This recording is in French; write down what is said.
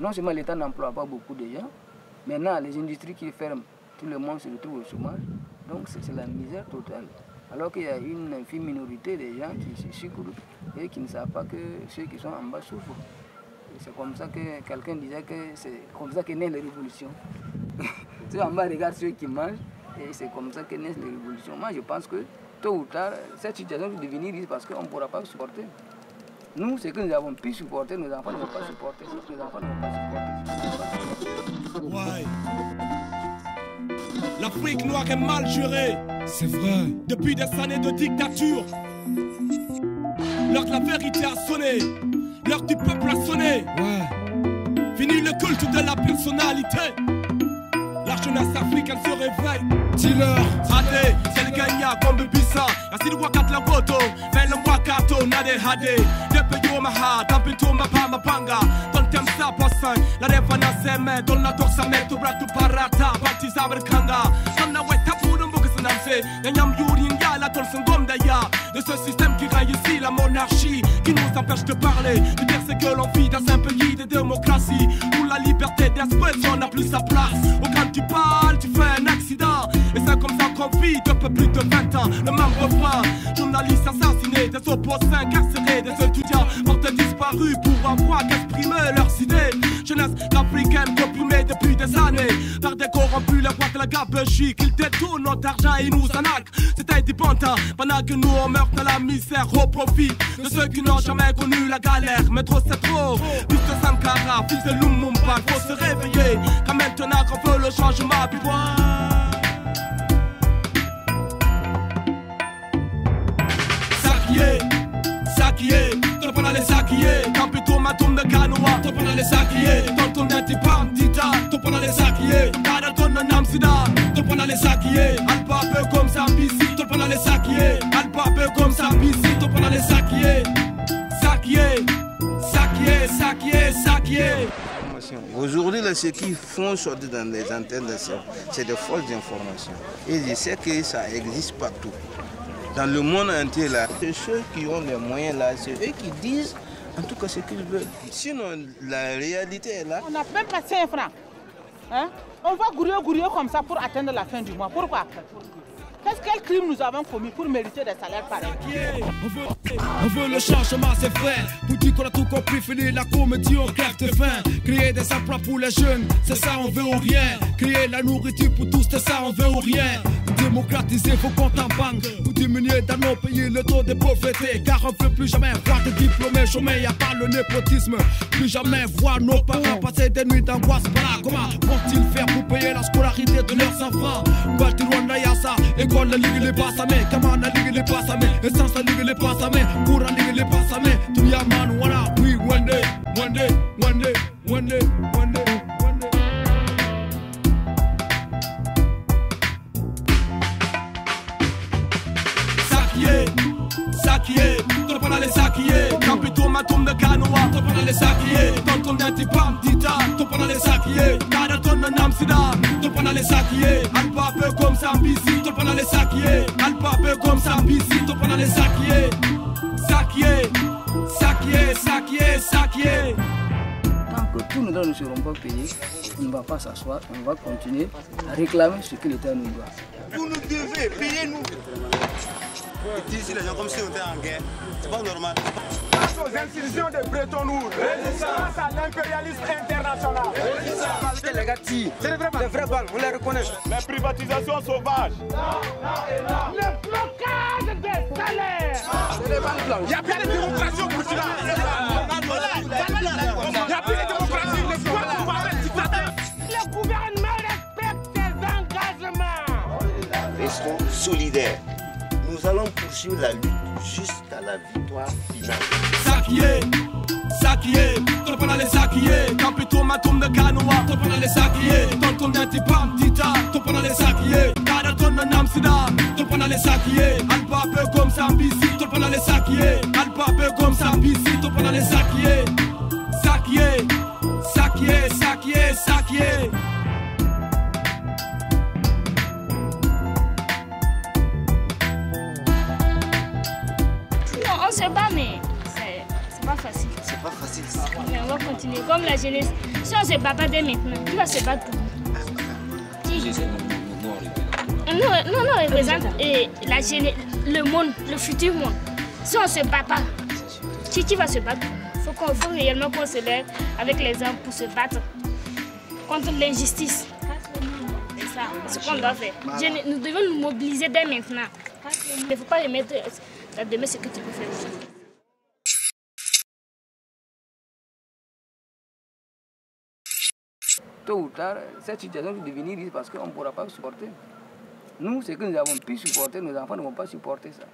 Non seulement l'État n'emploie pas beaucoup de gens, maintenant les industries qui ferment, tout le monde se retrouve au chômage. Donc c'est la misère totale. Alors qu'il y a une infime minorité de gens qui se sucrent et qui ne savent pas que ceux qui sont en bas souffrent. C'est comme ça que quelqu'un disait que c'est comme ça que naissent les révolutions. ceux en bas regardent ceux qui mangent et c'est comme ça que naissent les révolutions. Moi je pense que tôt ou tard, cette situation va devenir risque parce qu'on ne pourra pas supporter. Nous, ce que nous avons pu supporter, nos enfants ne vont pas supporter. Nos enfants ne vont pas supporter. Ouais. L'Afrique noire est mal jurée. C'est vrai. Depuis des années de dictature. L'heure de la vérité a sonné. L'heure du peuple a sonné. Ouais. Fini le culte de la personnalité. La jeunesse africaine se réveille. Dis-leur. Hade, c'est le gagnant comme Bissa. Wakat la goto. Fais le wakato, nade De ce système qui ici, la monarchie. Qui nous empêche de parler. De dire ce que l'on vit dans un pays de démocratie. Où la liberté d'expression n'a plus sa place. Où quand tu parles, tu fais un accident. Et c'est comme vit depuis plus de 20 ans. Le même refrain, journalistes assassinés, des opposants incarcérés, des étudiants morts disparus pour avoir exprimer leurs idées. Jeunesse africaine opprimée depuis des années par des corrompus, les rois de la gabegie. Qu'ils détournent notre argent et nous en C'est indépendant pendant que nous on meurt dans la misère au profit de ceux qui n'ont jamais connu la galère. Mais trop c'est trop. Fils de Sankara, fils de Lumumba, faut se réveiller. Quand maintenant qu'on veut le changement, puis voir. Sakié, sakié, tropana le sakié, campito matum de canoa, tropana le sakié, tonton neti pantita, tropana le sakié, cada ton nam sida, tropana le sakié, alpa peu comme ça bisi, tropana le sakié, alpa peu comme ça bisi, tropana le sakié, sakié, sakié, sakié, sakié. Aujourd'hui, là, ce qu'ils font sortir dans les antennes c'est de fausses informations. Et je sais que ça existe partout. Dans le monde entier, là, c'est ceux qui ont les moyens, là, c'est eux qui disent en tout cas ce qu'ils veulent. Sinon, la réalité est là. On n'a même pas 5 francs. Hein? On va gourir, gourir comme ça pour atteindre la fin du mois. Pourquoi? Qu'est-ce quel crime nous avons commis pour mériter des salaires pareils? On veut, on veut le changement, c'est vrai. Pour dire qu'on a tout compris, finir la comédie, on crève de faim. Créer des emplois pour les jeunes, c'est ça, on veut ou rien. Créer la nourriture pour tous, c'est ça, on veut ou rien. Démocratiser, faut qu'on en banque. Pour diminuer dans nos pays le taux de pauvreté. Car on veut plus jamais voir de diplômés chômés, y a pas le népotisme. Plus jamais voir nos parents passer des nuits d'angoisse. Voilà, comment vont-ils faire pour payer la scolarité de leurs enfants? Baltirwanda, y'a ça. École, la ligue, les passamé. Comment la ligue, les passamé. Essence, la ligue, les passamé. Courant, Tonton neti pam alpa peu comme ça bisi, alpa peu comme ça bisi. Tant que tous nos droits ne seront pas payés, on ne va pas s'asseoir, on va continuer à réclamer ce que l'État nous doit. Vous nous devez, payez-nous. Ici, les gens comme si on était en guerre. C'est pas normal. Face aux institutions de Bretton Woods, face à l'impérialisme international. Que les gars tirent. C'est des vraies balles. vraies balles, on les reconnaît. Les privatisations sauvages. Le blocage des salaires Il n'y a plus de démocratie au Burkina. Il n'y a plus de démocratie. Les pouvoirs pouvoir. Le gouvernement respecte ses engagements Restons solidaires. Nous allons poursuivre la lutte jusqu'à la victoire finale. Sakié, sakié, tropana le sakié, campito matum de canoa, tropana le sakié, tonton neti pam tita, tropana le sakié, cada ton nam sida, tropana le sakié, alpa peu comme ça bisi, tropana le sakié, alpa peu comme c'est pas facile. Mais on va continuer. Comme la jeunesse. Si on se bat pas dès maintenant, qui va se battre pour nous Qui Non, non, non, représente et la jeunesse, le monde, le futur monde. Si on se bat pas, qui, qui va se battre? Il faut, qu'on- faut réellement qu'on se lève avec les armes pour se battre contre l'injustice. C'est ça, c'est ce qu'on doit faire. Nous devons nous mobiliser dès maintenant. Il ne faut pas remettre à demain ce que tu peux faire Tôt ou tard, cette situation va devenir risque parce qu'on ne pourra pas supporter. Nous, ce que nous avons pu supporter, nos enfants ne vont pas supporter ça.